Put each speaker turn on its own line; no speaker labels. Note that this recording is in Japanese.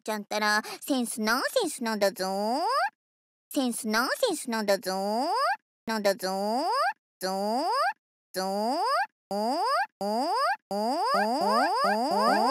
ちゃったらセンスナンセンスなんだぞセンスナンセンスなんだぞなんだぞぞぞおおおおおお